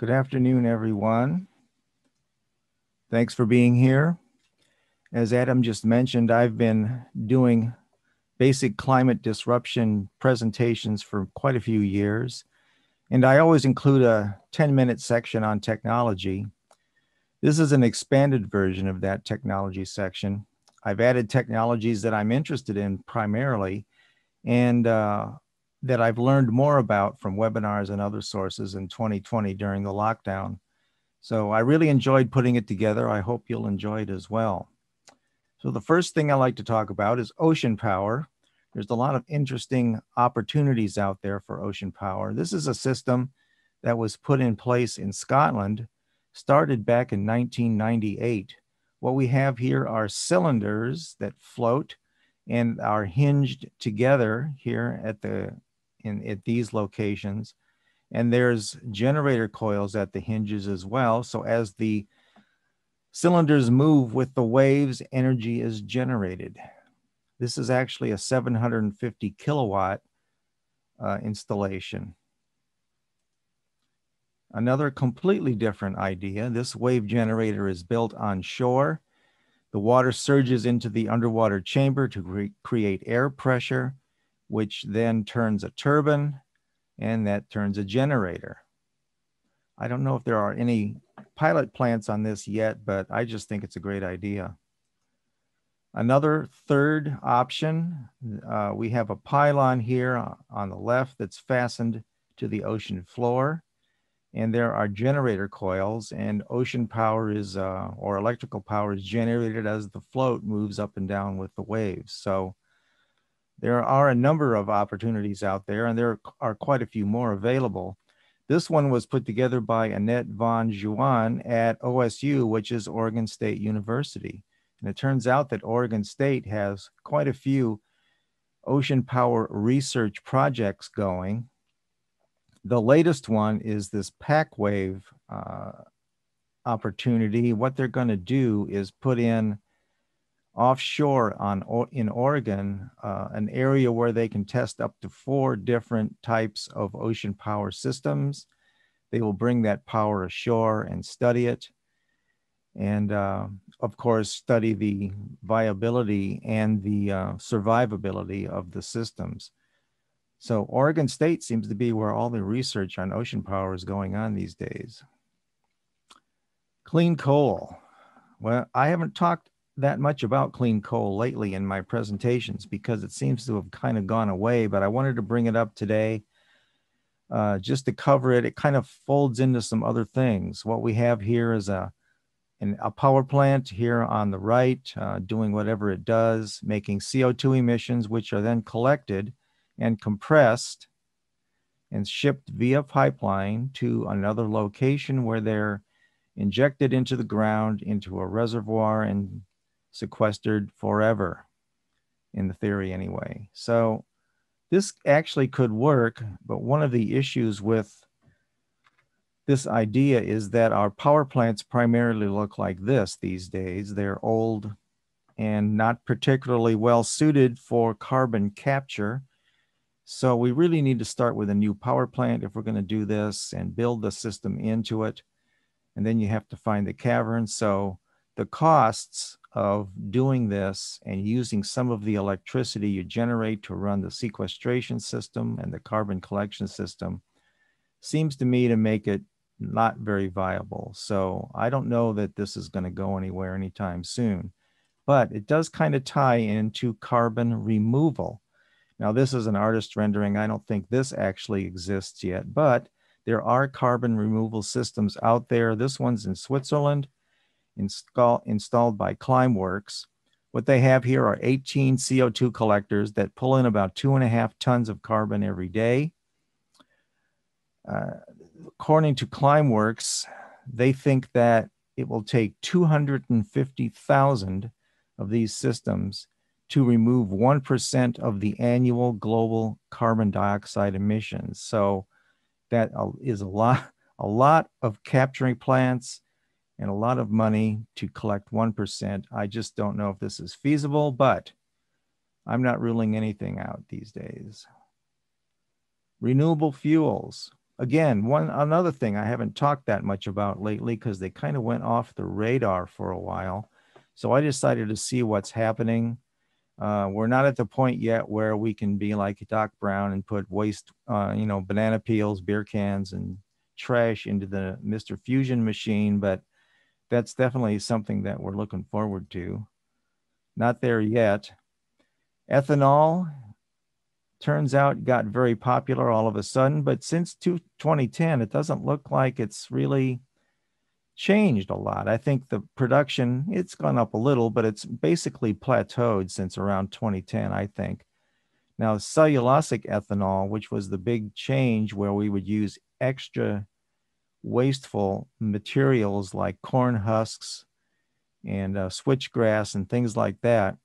Good afternoon, everyone. Thanks for being here. As Adam just mentioned, I've been doing basic climate disruption presentations for quite a few years, and I always include a 10 minute section on technology. This is an expanded version of that technology section. I've added technologies that I'm interested in primarily and uh, that I've learned more about from webinars and other sources in 2020 during the lockdown. So I really enjoyed putting it together. I hope you'll enjoy it as well. So the first thing I like to talk about is ocean power. There's a lot of interesting opportunities out there for ocean power. This is a system that was put in place in Scotland, started back in 1998. What we have here are cylinders that float and are hinged together here at the in at these locations. And there's generator coils at the hinges as well. So as the cylinders move with the waves, energy is generated. This is actually a 750 kilowatt uh, installation. Another completely different idea. This wave generator is built on shore. The water surges into the underwater chamber to cre create air pressure which then turns a turbine and that turns a generator. I don't know if there are any pilot plants on this yet, but I just think it's a great idea. Another third option, uh, we have a pylon here on the left that's fastened to the ocean floor. And there are generator coils and ocean power is, uh, or electrical power is generated as the float moves up and down with the waves. So there are a number of opportunities out there, and there are quite a few more available. This one was put together by Annette von Jouanne at OSU, which is Oregon State University. And it turns out that Oregon State has quite a few ocean power research projects going. The latest one is this PacWave uh, opportunity. What they're going to do is put in offshore on in Oregon, uh, an area where they can test up to four different types of ocean power systems. They will bring that power ashore and study it. And uh, of course, study the viability and the uh, survivability of the systems. So Oregon State seems to be where all the research on ocean power is going on these days. Clean coal. Well, I haven't talked that much about clean coal lately in my presentations because it seems to have kind of gone away, but I wanted to bring it up today uh, just to cover it. It kind of folds into some other things. What we have here is a, an, a power plant here on the right, uh, doing whatever it does, making CO2 emissions, which are then collected and compressed and shipped via pipeline to another location where they're injected into the ground into a reservoir and sequestered forever, in the theory anyway. So this actually could work, but one of the issues with this idea is that our power plants primarily look like this these days. They're old and not particularly well suited for carbon capture. So we really need to start with a new power plant if we're going to do this and build the system into it. And then you have to find the cavern. So the costs of doing this and using some of the electricity you generate to run the sequestration system and the carbon collection system seems to me to make it not very viable. So I don't know that this is going to go anywhere anytime soon, but it does kind of tie into carbon removal. Now, this is an artist rendering. I don't think this actually exists yet, but there are carbon removal systems out there. This one's in Switzerland install, installed by Climeworks. What they have here are 18 CO2 collectors that pull in about two and a half tons of carbon every day. Uh, according to Climeworks, they think that it will take 250,000 of these systems to remove 1% of the annual global carbon dioxide emissions. So that is a lot, a lot of capturing plants and a lot of money to collect 1%. I just don't know if this is feasible, but I'm not ruling anything out these days. Renewable fuels. again, one another thing I haven't talked that much about lately because they kind of went off the radar for a while. So I decided to see what's happening. Uh, we're not at the point yet where we can be like Doc Brown and put waste, uh, you know, banana peels, beer cans, and trash into the Mr. Fusion machine, but that's definitely something that we're looking forward to. Not there yet. Ethanol turns out got very popular all of a sudden, but since 2010, it doesn't look like it's really changed a lot. I think the production, it's gone up a little, but it's basically plateaued since around 2010, I think. Now, cellulosic ethanol, which was the big change where we would use extra wasteful materials like corn husks and uh, switchgrass and things like that,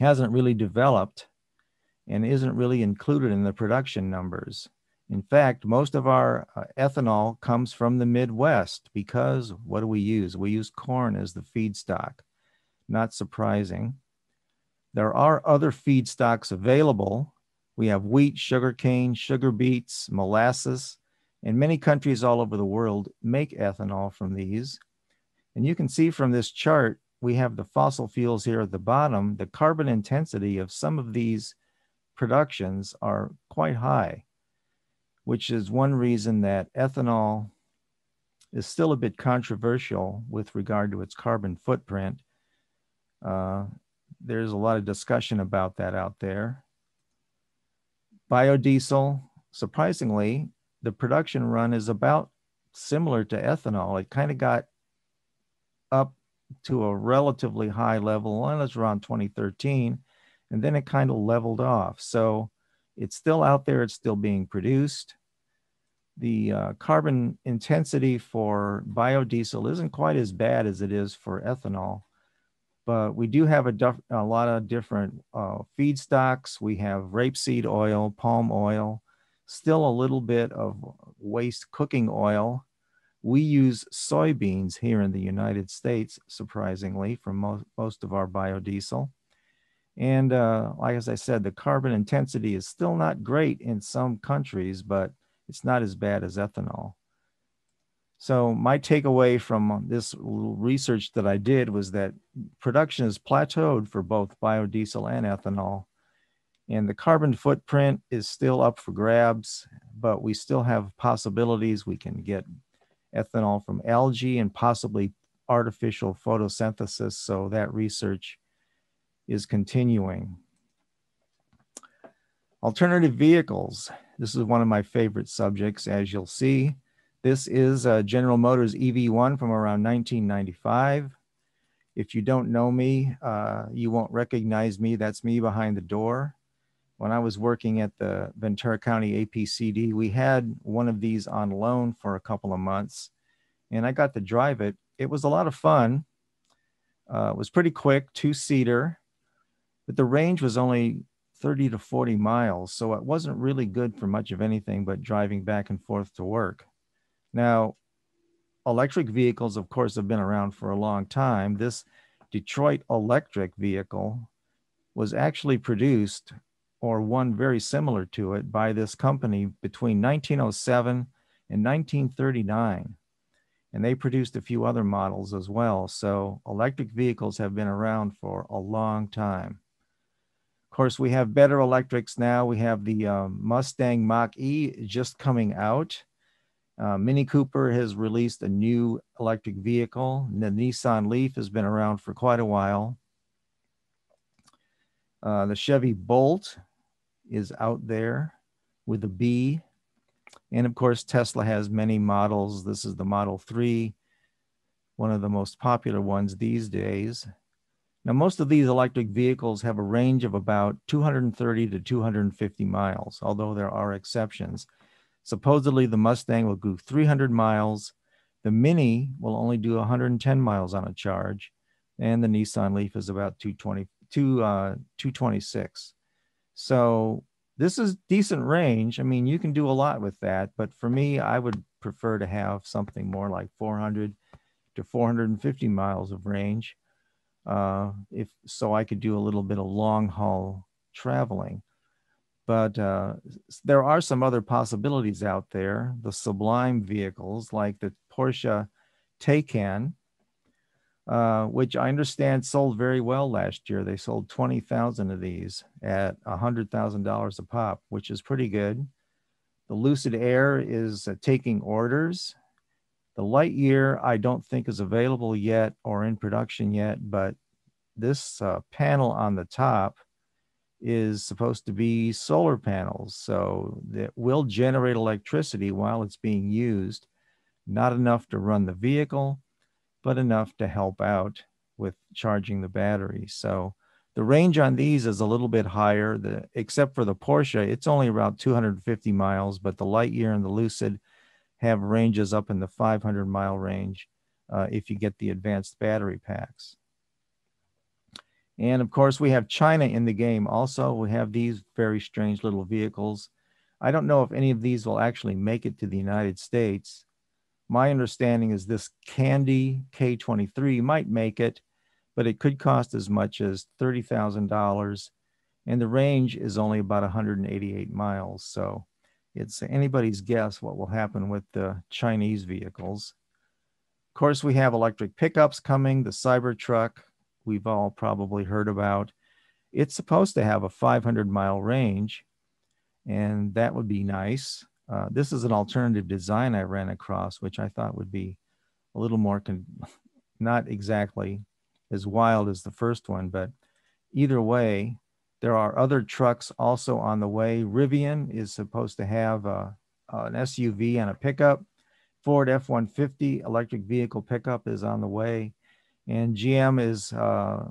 hasn't really developed and isn't really included in the production numbers. In fact, most of our uh, ethanol comes from the Midwest because what do we use? We use corn as the feedstock. Not surprising. There are other feedstocks available. We have wheat, sugarcane, sugar beets, molasses, and many countries all over the world make ethanol from these. And you can see from this chart, we have the fossil fuels here at the bottom. The carbon intensity of some of these productions are quite high, which is one reason that ethanol is still a bit controversial with regard to its carbon footprint. Uh, there's a lot of discussion about that out there. Biodiesel, surprisingly, the production run is about similar to ethanol. It kind of got up to a relatively high level, well, it's around 2013, and then it kind of leveled off. So it's still out there, it's still being produced. The uh, carbon intensity for biodiesel isn't quite as bad as it is for ethanol, but we do have a, a lot of different uh, feedstocks. We have rapeseed oil, palm oil, still a little bit of waste cooking oil. We use soybeans here in the United States, surprisingly, for most, most of our biodiesel. And uh, like as I said, the carbon intensity is still not great in some countries, but it's not as bad as ethanol. So my takeaway from this research that I did was that production is plateaued for both biodiesel and ethanol. And the carbon footprint is still up for grabs, but we still have possibilities. We can get ethanol from algae and possibly artificial photosynthesis. So that research is continuing. Alternative vehicles. This is one of my favorite subjects, as you'll see. This is a General Motors EV1 from around 1995. If you don't know me, uh, you won't recognize me. That's me behind the door. When I was working at the Ventura County APCD, we had one of these on loan for a couple of months, and I got to drive it. It was a lot of fun. Uh, it was pretty quick, two seater but the range was only 30 to 40 miles. So it wasn't really good for much of anything but driving back and forth to work. Now, electric vehicles, of course, have been around for a long time. This Detroit electric vehicle was actually produced or one very similar to it by this company between 1907 and 1939. And they produced a few other models as well. So electric vehicles have been around for a long time Of course, we have better electrics now. We have the um, Mustang Mach E just coming out. Uh, Mini Cooper has released a new electric vehicle. The Nissan Leaf has been around for quite a while. Uh, the Chevy Bolt is out there with a B. And of course, Tesla has many models. This is the Model 3, one of the most popular ones these days. Now, most of these electric vehicles have a range of about 230 to 250 miles, although there are exceptions. Supposedly, the Mustang will go 300 miles. The Mini will only do 110 miles on a charge, and the Nissan Leaf is about 220, two, uh, 226. So this is decent range. I mean, you can do a lot with that, but for me, I would prefer to have something more like 400 to 450 miles of range uh, if so I could do a little bit of long haul traveling. But uh, there are some other possibilities out there. The sublime vehicles like the Porsche Taycan, uh, which I understand sold very well last year. They sold 20,000 of these at $100,000 a pop, which is pretty good. The Lucid Air is uh, taking orders. The Lightyear, I don't think is available yet or in production yet, but this uh, panel on the top is supposed to be solar panels. So that will generate electricity while it's being used, not enough to run the vehicle, but enough to help out with charging the battery. So the range on these is a little bit higher, the, except for the Porsche. It's only about 250 miles, but the Lightyear and the Lucid have ranges up in the 500 mile range uh, if you get the advanced battery packs. And of course, we have China in the game also. We have these very strange little vehicles. I don't know if any of these will actually make it to the United States. My understanding is this Kandi K23 might make it, but it could cost as much as $30,000. And the range is only about 188 miles. So it's anybody's guess what will happen with the Chinese vehicles. Of course, we have electric pickups coming, the Cybertruck, we've all probably heard about. It's supposed to have a 500 mile range, and that would be nice. Uh, this is an alternative design I ran across, which I thought would be a little more, con- not exactly as wild as the first one, but either way, there are other trucks also on the way. Rivian is supposed to have a, an SUV and a pickup. Ford F 150 electric vehicle pickup is on the way. And GM is, uh,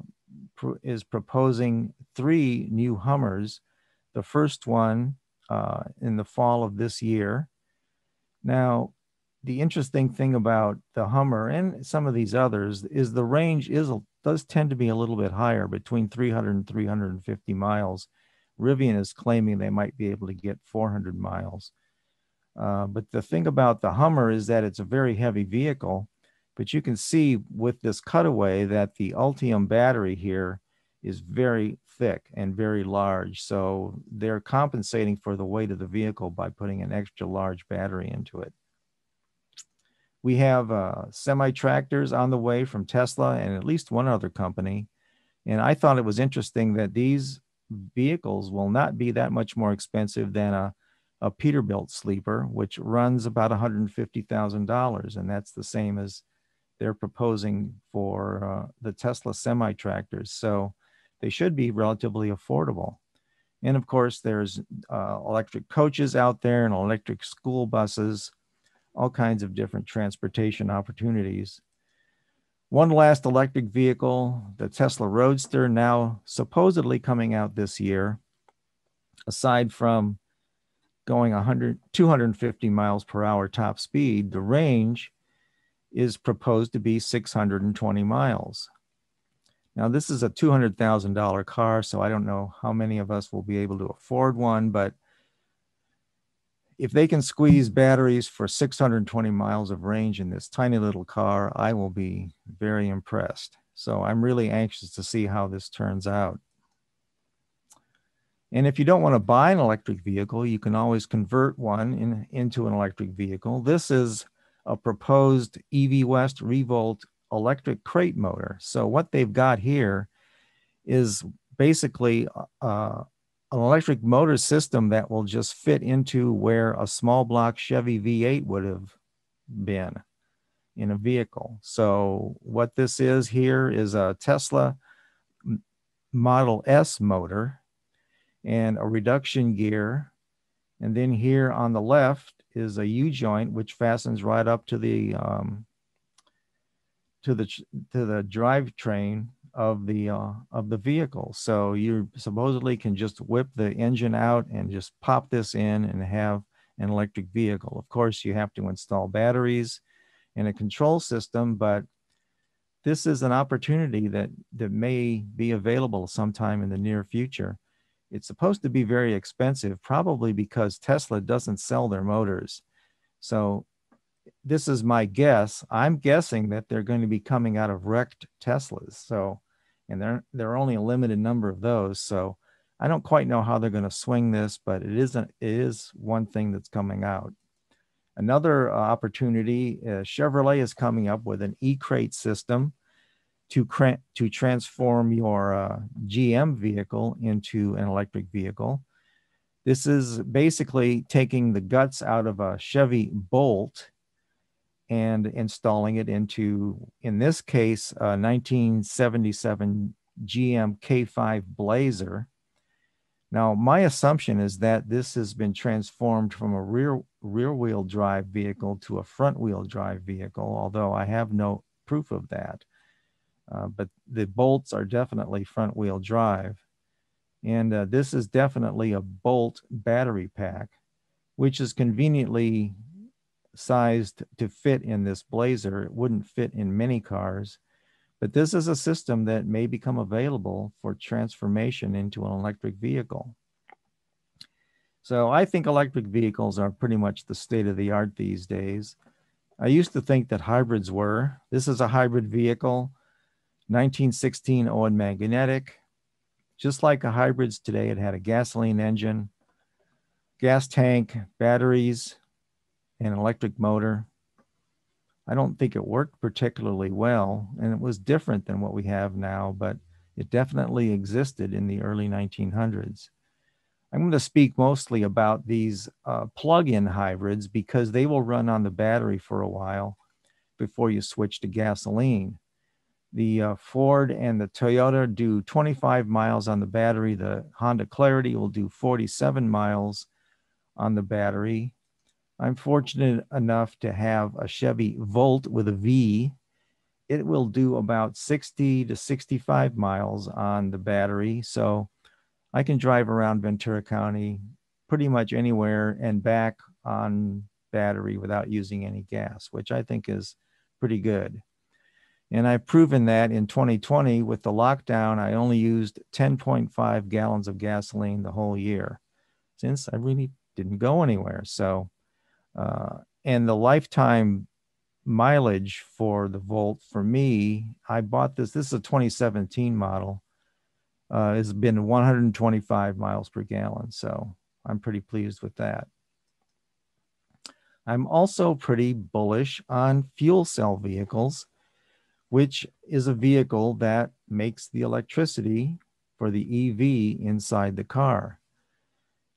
pr- is proposing three new Hummers. The first one uh, in the fall of this year. Now, the interesting thing about the Hummer and some of these others is the range is does tend to be a little bit higher, between 300 and 350 miles. Rivian is claiming they might be able to get 400 miles. Uh, but the thing about the Hummer is that it's a very heavy vehicle. But you can see with this cutaway that the Ultium battery here is very thick and very large. So they're compensating for the weight of the vehicle by putting an extra large battery into it. We have uh, semi tractors on the way from Tesla and at least one other company. And I thought it was interesting that these vehicles will not be that much more expensive than a, a Peterbilt sleeper, which runs about $150,000. And that's the same as they're proposing for uh, the Tesla semi tractors. So they should be relatively affordable. And of course, there's uh, electric coaches out there and electric school buses all kinds of different transportation opportunities. One last electric vehicle, the Tesla Roadster, now supposedly coming out this year. Aside from going 100, 250 miles per hour top speed, the range is proposed to be 620 miles. Now, this is a $200,000 car, so I don't know how many of us will be able to afford one, but if they can squeeze batteries for 620 miles of range in this tiny little car, I will be very impressed. So I'm really anxious to see how this turns out. And if you don't want to buy an electric vehicle, you can always convert one in, into an electric vehicle. This is a proposed EV West Revolt electric crate motor. So what they've got here is basically uh, an electric motor system that will just fit into where a small block Chevy V8 would have been in a vehicle. So what this is here is a Tesla Model S motor and a reduction gear. And then here on the left is a U joint which fastens right up to the um, to the to the drivetrain of the uh, of the vehicle. So you supposedly can just whip the engine out and just pop this in and have an electric vehicle. Of course, you have to install batteries and a control system, but this is an opportunity that that may be available sometime in the near future. It's supposed to be very expensive, probably because Tesla doesn't sell their motors. So this is my guess. I'm guessing that they're going to be coming out of wrecked Teslas. So and there there are only a limited number of those. So I don't quite know how they're going to swing this, but it isn't. It is one thing that's coming out. Another uh, opportunity, uh, Chevrolet is coming up with an e-crate system to cra- to transform your uh, GM vehicle into an electric vehicle. This is basically taking the guts out of a Chevy Bolt and installing it into, in this case, a 1977 GM K5 Blazer. Now, my assumption is that this has been transformed from a rear rear wheel drive vehicle to a front wheel drive vehicle, although I have no proof of that. Uh, but the bolts are definitely front wheel drive. And uh, this is definitely a bolt battery pack, which is conveniently sized to fit in this Blazer. It wouldn't fit in many cars, but this is a system that may become available for transformation into an electric vehicle. So I think electric vehicles are pretty much the state of the art these days. I used to think that hybrids were. This is a hybrid vehicle, 1916 Owen magnetic. Just like a hybrids today, it had a gasoline engine, gas tank, batteries, an electric motor. I don't think it worked particularly well, and it was different than what we have now, but it definitely existed in the early 1900s. I'm going to speak mostly about these uh, plug-in hybrids because they will run on the battery for a while before you switch to gasoline. The uh, Ford and the Toyota do 25 miles on the battery. The Honda Clarity will do 47 miles on the battery. I'm fortunate enough to have a Chevy Volt with a V. It will do about 60 to 65 miles on the battery. So I can drive around Ventura County pretty much anywhere and back on battery without using any gas, which I think is pretty good. And I've proven that in 2020 with the lockdown, I only used 10.5 gallons of gasoline the whole year since I really didn't go anywhere. So, uh, and the lifetime mileage for the Volt for me, I bought this, this is a 2017 model, uh, has been 125 miles per gallon. So I'm pretty pleased with that. I'm also pretty bullish on fuel cell vehicles which is a vehicle that makes the electricity for the EV inside the car.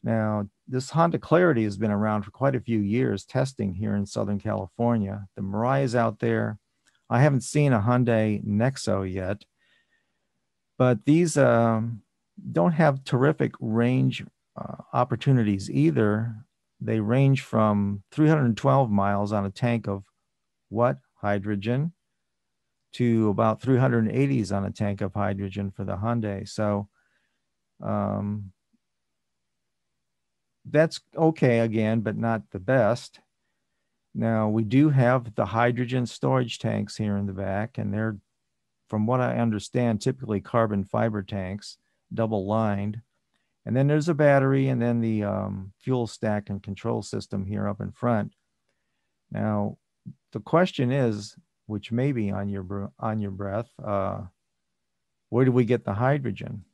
Now, this Honda Clarity has been around for quite a few years testing here in Southern California. The Mirai is out there. I haven't seen a Hyundai Nexo yet, but these um, don't have terrific range uh, opportunities either. They range from 312 miles on a tank of what? Hydrogen to about 380s on a tank of hydrogen for the Hyundai. So um, that's okay again, but not the best. Now we do have the hydrogen storage tanks here in the back, and they're, from what I understand, typically carbon fiber tanks, double lined. And then there's a battery, and then the um, fuel stack and control system here up in front. Now, the question is which may be on your on your breath. Uh, where do we get the hydrogen?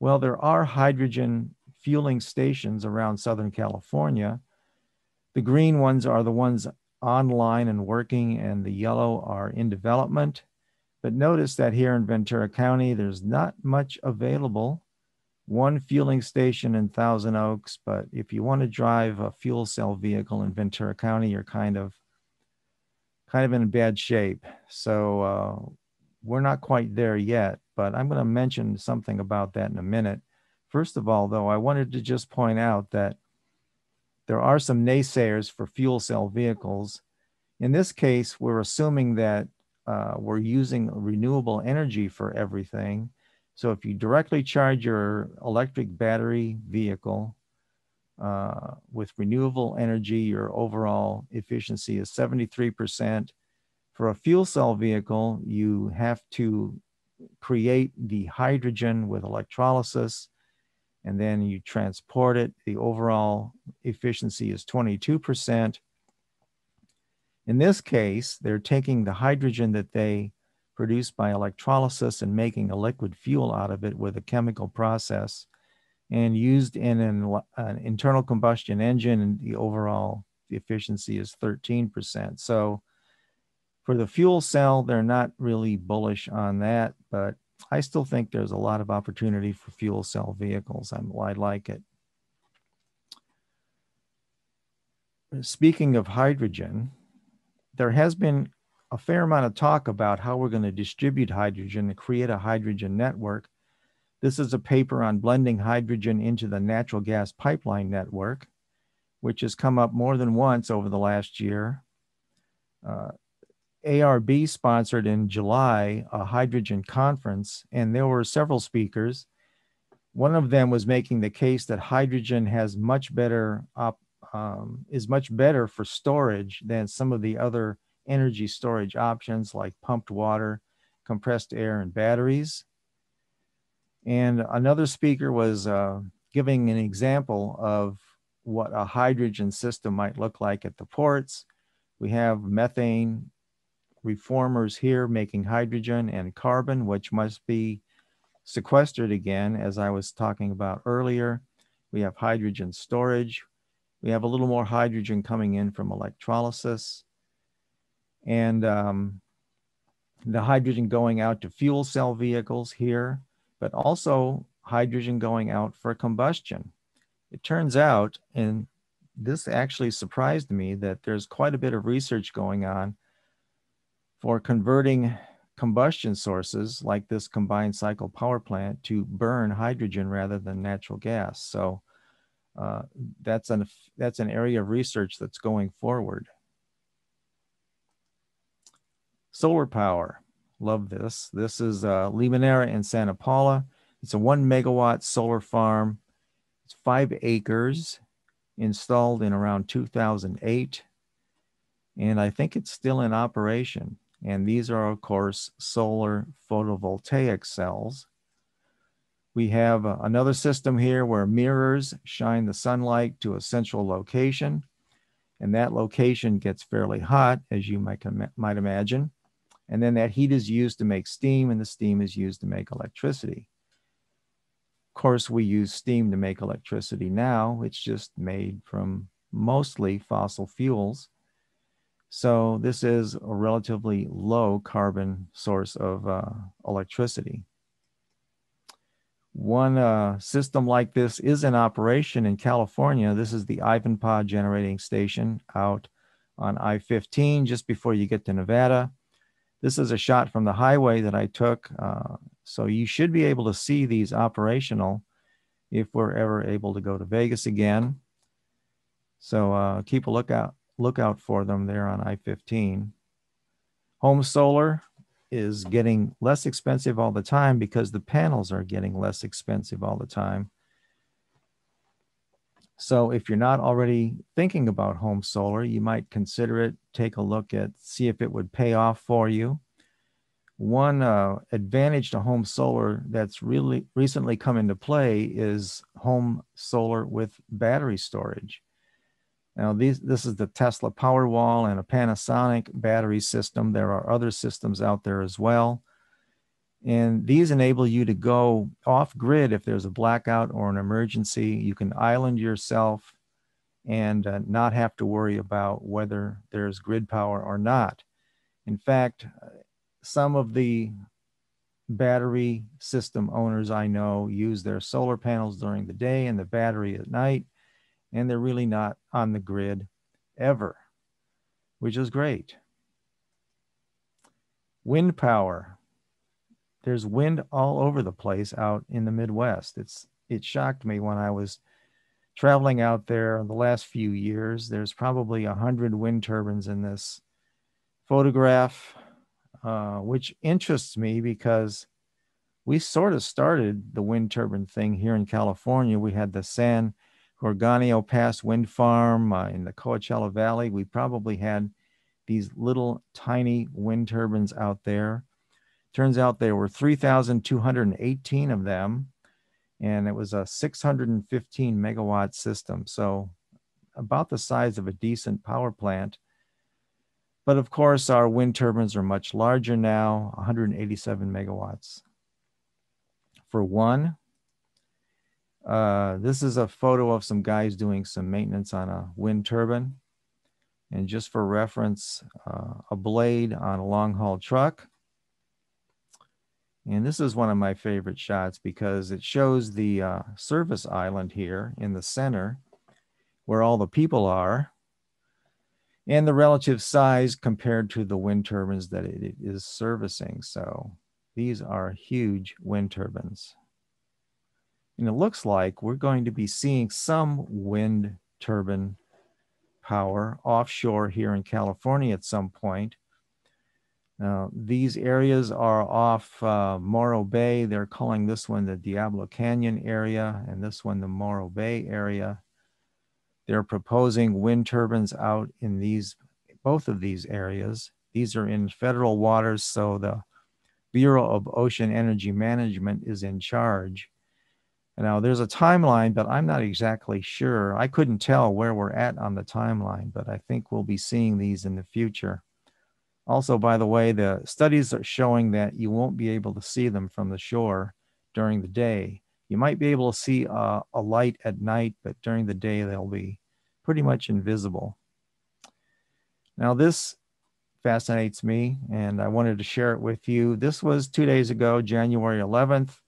Well, there are hydrogen fueling stations around Southern California. The green ones are the ones online and working, and the yellow are in development. But notice that here in Ventura County, there's not much available. One fueling station in Thousand Oaks, but if you want to drive a fuel cell vehicle in Ventura County, you're kind of kind of in bad shape. So uh, we're not quite there yet, but I'm going to mention something about that in a minute. First of all, though, I wanted to just point out that there are some naysayers for fuel cell vehicles. In this case, we're assuming that uh, we're using renewable energy for everything. So if you directly charge your electric battery vehicle uh, with renewable energy, your overall efficiency is 73%. For a fuel cell vehicle, you have to create the hydrogen with electrolysis and then you transport it. The overall efficiency is 22%. In this case, they're taking the hydrogen that they produced by electrolysis and making a liquid fuel out of it with a chemical process and used in an, an internal combustion engine and the overall efficiency is 13%. So for the fuel cell, they're not really bullish on that, but I still think there's a lot of opportunity for fuel cell vehicles. I'm, I like it. Speaking of hydrogen, there has been a fair amount of talk about how we're going to distribute hydrogen and create a hydrogen network. This is a paper on blending hydrogen into the natural gas pipeline network, which has come up more than once over the last year. Uh, ARB sponsored in July a hydrogen conference, and there were several speakers. One of them was making the case that hydrogen has much better op, um, is much better for storage than some of the other energy storage options like pumped water, compressed air, and batteries. And another speaker was uh, giving an example of what a hydrogen system might look like at the ports. We have methane reformers here making hydrogen and carbon, which must be sequestered again, as I was talking about earlier. We have hydrogen storage. We have a little more hydrogen coming in from electrolysis. And um, the hydrogen going out to fuel cell vehicles here, but also hydrogen going out for combustion. It turns out, and this actually surprised me, that there's quite a bit of research going on for converting combustion sources like this combined cycle power plant to burn hydrogen rather than natural gas. So uh, that's an that's an area of research that's going forward. Solar power, love this. This is uh, Limoneira in Santa Paula. It's a one megawatt solar farm. It's five acres, installed in around 2008, and I think it's still in operation. And these are, of course, solar photovoltaic cells. We have uh, another system here where mirrors shine the sunlight to a central location. And that location gets fairly hot, as you might, might imagine. And then that heat is used to make steam, and the steam is used to make electricity. Of course, we use steam to make electricity now. It's just made from mostly fossil fuels. So this is a relatively low carbon source of uh, electricity. One uh, system like this is in operation in California. This is the Ivanpah generating station out on I-15 just before you get to Nevada. This is a shot from the highway that I took. Uh, so you should be able to see these operational if we're ever able to go to Vegas again. So uh, keep a lookout look out for them there on I-15. Home solar is getting less expensive all the time because the panels are getting less expensive all the time. So if you're not already thinking about home solar, you might consider it, take a look at, see if it would pay off for you. One uh, advantage to home solar that's really recently come into play is home solar with battery storage. Now, these, this is the Tesla Powerwall and a Panasonic battery system. There are other systems out there as well. And these enable you to go off grid if there's a blackout or an emergency. You can island yourself and uh, not have to worry about whether there's grid power or not. In fact, some of the battery system owners I know use their solar panels during the day and the battery at night and they're really not on the grid ever, which is great. Wind power. There's wind all over the place out in the Midwest. It's it shocked me when I was traveling out there the last few years. There's probably a hundred wind turbines in this photograph, uh, which interests me because we sort of started the wind turbine thing here in California. We had the San Gorgonio Pass Wind Farm uh, in the Coachella Valley. We probably had these little tiny wind turbines out there. Turns out there were 3,218 of them, and it was a 615 megawatt system. So, about the size of a decent power plant. But of course, our wind turbines are much larger now, 187 megawatts for one. Uh, this is a photo of some guys doing some maintenance on a wind turbine. And just for reference, uh, a blade on a long haul truck. And this is one of my favorite shots because it shows the uh, service island here in the center where all the people are and the relative size compared to the wind turbines that it is servicing. So these are huge wind turbines. And it looks like we're going to be seeing some wind turbine power offshore here in California at some point. Now, these areas are off uh, Morro Bay. They're calling this one the Diablo Canyon area and this one the Morro Bay area. They're proposing wind turbines out in these both of these areas. These are in federal waters, so the Bureau of Ocean Energy Management is in charge. Now, there's a timeline, but I'm not exactly sure. I couldn't tell where we're at on the timeline, but I think we'll be seeing these in the future. Also, by the way, the studies are showing that you won't be able to see them from the shore during the day. You might be able to see a, a light at night, but during the day, they'll be pretty much invisible. Now, this fascinates me and I wanted to share it with you. This was two days ago, January 11th.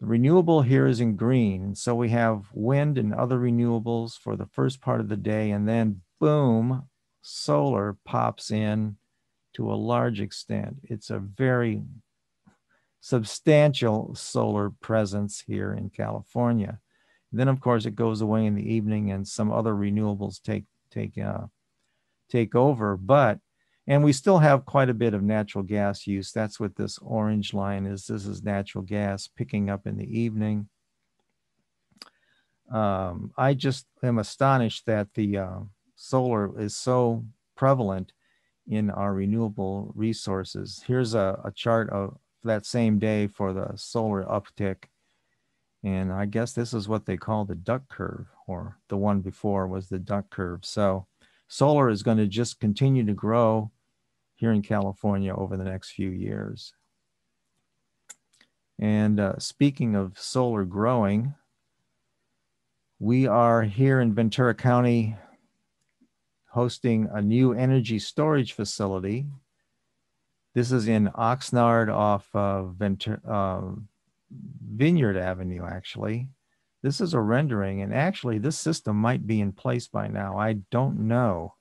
The renewable here is in green. And so we have wind and other renewables for the first part of the day. And then, boom, solar pops in to a large extent. It's a very substantial solar presence here in California. Then, of course, it goes away in the evening, and some other renewables take take uh, take over. But and we still have quite a bit of natural gas use. That's what this orange line is. This is natural gas picking up in the evening. Um, I just am astonished that the uh, solar is so prevalent in our renewable resources. Here's a, a chart of that same day for the solar uptick. And I guess this is what they call the duck curve, or the one before was the duck curve. So solar is going to just continue to grow here in California over the next few years. And uh, speaking of solar growing, we are here in Ventura County hosting a new energy storage facility. This is in Oxnard off of Ventura, uh, Vineyard Avenue, actually. This is a rendering, and actually, this system might be in place by now. I don't know.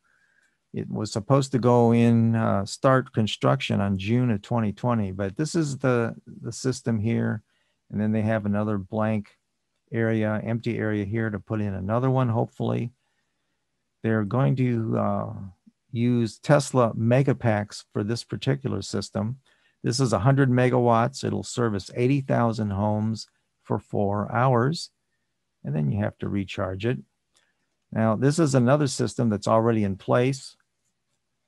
It was supposed to go in, uh, start construction on June of 2020, but this is the, the system here. And then they have another blank area, empty area here to put in another one, hopefully. They're going to uh, use Tesla Megapacks for this particular system. This is 100 megawatts. It'll service 80,000 homes for four hours. And then you have to recharge it. Now, this is another system that's already in place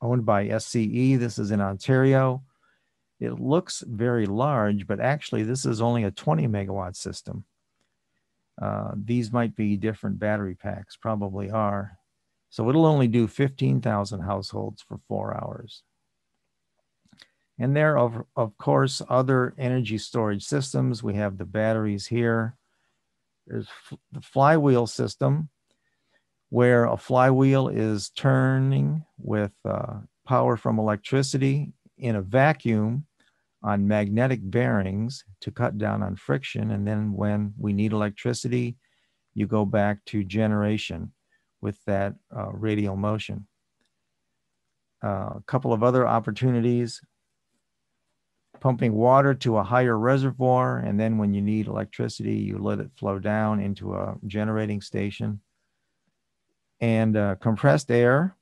owned by SCE. This is in Ontario. It looks very large, but actually, this is only a 20 megawatt system. Uh, these might be different battery packs, probably are. So it'll only do 15,000 households for four hours. And there are, of course, other energy storage systems. We have the batteries here. There's the flywheel system, where a flywheel is turning with uh, power from electricity in a vacuum on magnetic bearings to cut down on friction. And then when we need electricity, you go back to generation with that uh, radial motion. Uh, a couple of other opportunities pumping water to a higher reservoir. And then when you need electricity, you let it flow down into a generating station and uh, compressed air.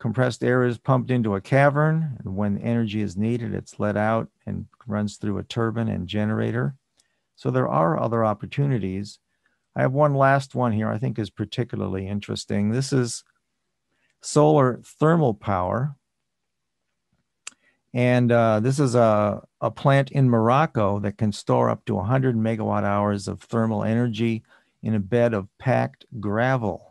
Compressed air is pumped into a cavern. And when energy is needed, it's let out and runs through a turbine and generator. So there are other opportunities. I have one last one here I think is particularly interesting. This is solar thermal power. And uh, this is a, a plant in Morocco that can store up to 100 megawatt hours of thermal energy in a bed of packed gravel.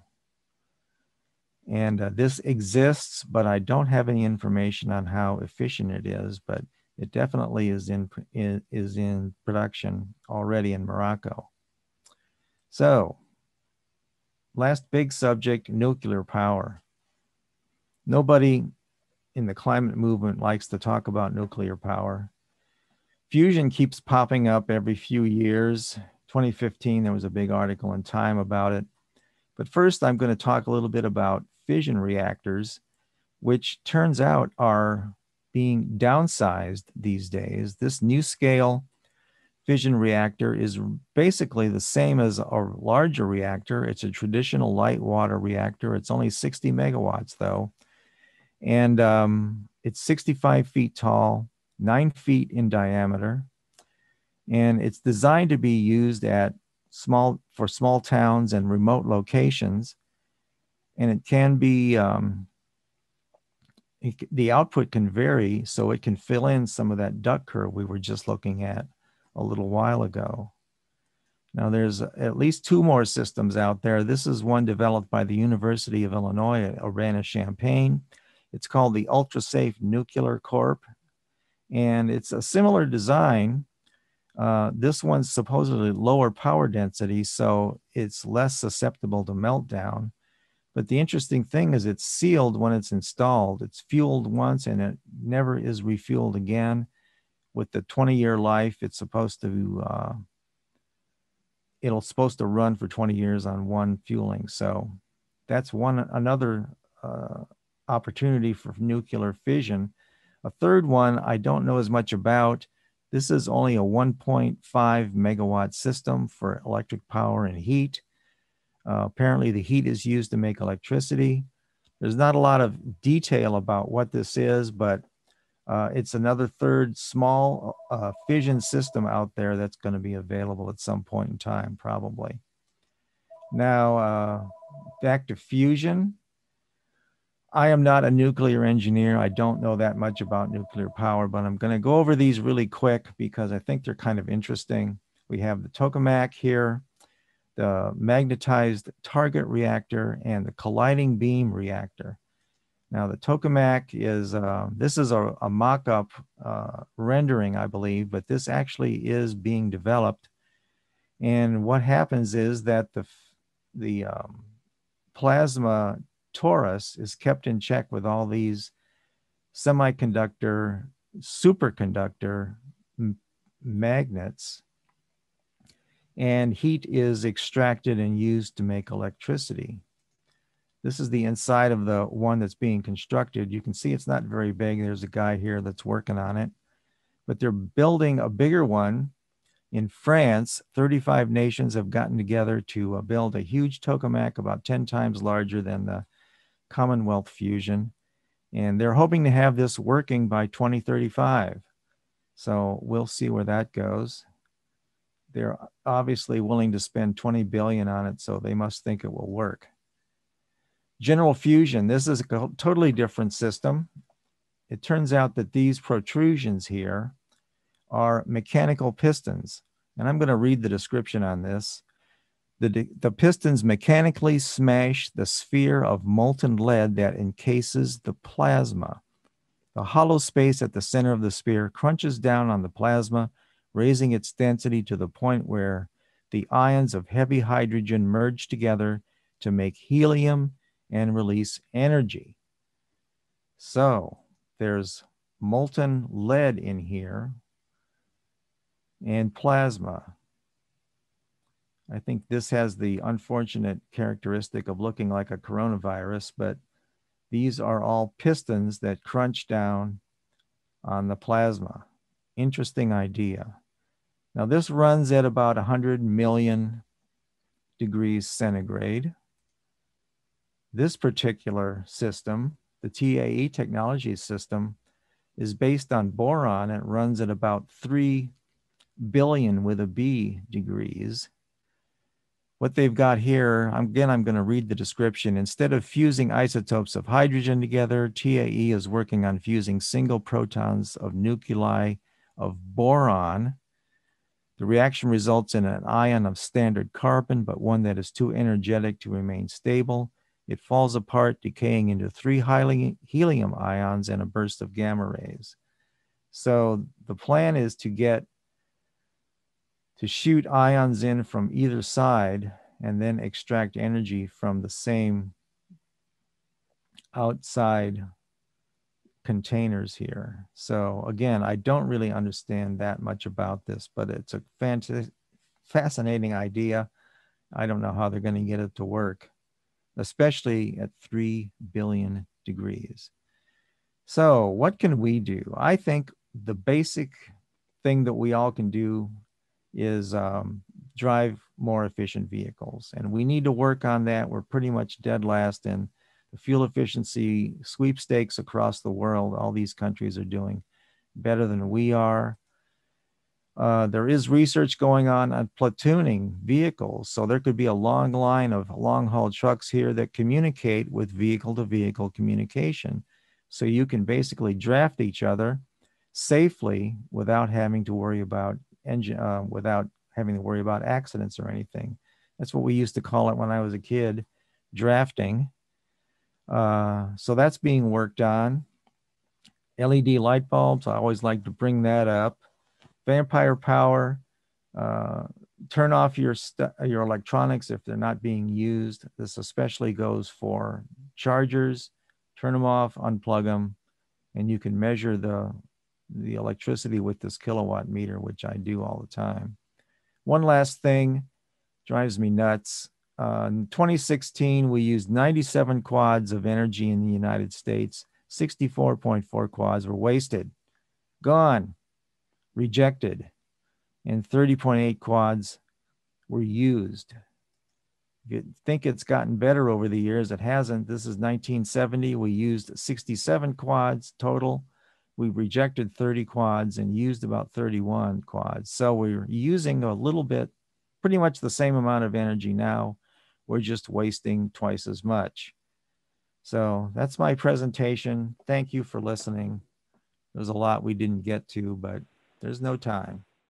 And uh, this exists, but I don't have any information on how efficient it is, but it definitely is in, is in production already in Morocco. So, last big subject nuclear power. Nobody in the climate movement likes to talk about nuclear power. Fusion keeps popping up every few years. 2015, there was a big article in Time about it. But first, I'm going to talk a little bit about fission reactors, which turns out are being downsized these days. This NuScale fission reactor is basically the same as a larger reactor. It's a traditional light water reactor. It's only 60 megawatts, though. And um, it's 65 feet tall, nine feet in diameter. And it's designed to be used at small for small towns and remote locations and it can be um, it, the output can vary so it can fill in some of that duck curve we were just looking at a little while ago. Now there's at least two more systems out there. This is one developed by the university of illinois at urbana-champaign it's called the ultrasafe nuclear corp and it's a similar design. Uh, this one's supposedly lower power density, so it's less susceptible to meltdown. But the interesting thing is it's sealed when it's installed. It's fueled once and it never is refueled again. With the 20 year life, it's supposed to, uh, it'll supposed to run for 20 years on one fueling. So that's one, another uh, opportunity for nuclear fission. A third one I don't know as much about. This is only a 1.5 megawatt system for electric power and heat. Uh, apparently, the heat is used to make electricity. There's not a lot of detail about what this is, but uh, it's another third small uh, fission system out there that's going to be available at some point in time, probably. Now, uh, back to fusion. I am not a nuclear engineer. I don't know that much about nuclear power, but I'm going to go over these really quick because I think they're kind of interesting. We have the tokamak here the magnetized target reactor and the colliding beam reactor. Now the tokamak is, uh, this is a, a mock-up uh, rendering, I believe, but this actually is being developed. And what happens is that the, the um, plasma torus is kept in check with all these semiconductor, superconductor magnets and heat is extracted and used to make electricity. This is the inside of the one that's being constructed. You can see it's not very big. There's a guy here that's working on it, but they're building a bigger one in France. 35 nations have gotten together to uh, build a huge tokamak about 10 times larger than the Commonwealth fusion. And they're hoping to have this working by 2035. So we'll see where that goes they're obviously willing to spend 20 billion on it so they must think it will work. General fusion this is a totally different system. It turns out that these protrusions here are mechanical pistons and i'm going to read the description on this. The, the pistons mechanically smash the sphere of molten lead that encases the plasma. The hollow space at the center of the sphere crunches down on the plasma raising its density to the point where the ions of heavy hydrogen merge together to make helium and release energy. So there's molten lead in here and plasma. I think this has the unfortunate characteristic of looking like a coronavirus, but these are all pistons that crunch down on the plasma. Interesting idea. Now, this runs at about 100 million degrees centigrade. This particular system, the TAE technology system, is based on boron and runs at about 3 billion with a B degrees. What they've got here, again, I'm going to read the description. Instead of fusing isotopes of hydrogen together, TAE is working on fusing single protons of nuclei of boron the reaction results in an ion of standard carbon, but one that is too energetic to remain stable it falls apart, decaying into three helium ions and a burst of gamma rays. So the plan is to get to shoot ions in from either side and then extract energy from the same outside containers here. So again, I don't really understand that much about this, but it's a fantastic, fascinating idea. I don't know how they're going to get it to work, especially at 3 billion degrees. So what can we do? I think the basic thing that we all can do is um, drive more efficient vehicles. And we need to work on that. We're pretty much dead last in fuel efficiency sweepstakes across the world. All these countries are doing better than we are. Uh, there is research going on on platooning vehicles. So there could be a long line of long haul trucks here that communicate with vehicle to vehicle communication. So you can basically draft each other safely without having to worry about engine, uh, without having to worry about accidents or anything. That's what we used to call it when I was a kid, drafting. Uh, so that's being worked on. LED light bulbs, I always like to bring that up. Vampire power, uh, turn off your your electronics if they're not being used. This especially goes for chargers. Turn them off, unplug them, and you can measure the the electricity with this kilowatt meter, which I do all the time. One last thing drives me nuts. Uh, in 2016, we used 97 quads of energy in the United States. 64.4 quads were wasted, gone, rejected, and 30.8 quads were used. If you think it's gotten better over the years, it hasn't. This is 1970. We used 67 quads total. We rejected 30 quads and used about 31 quads. So we're using a little bit, pretty much the same amount of energy now. We're just wasting twice as much. So that's my presentation. Thank you for listening. There's a lot we didn't get to, but there's no time.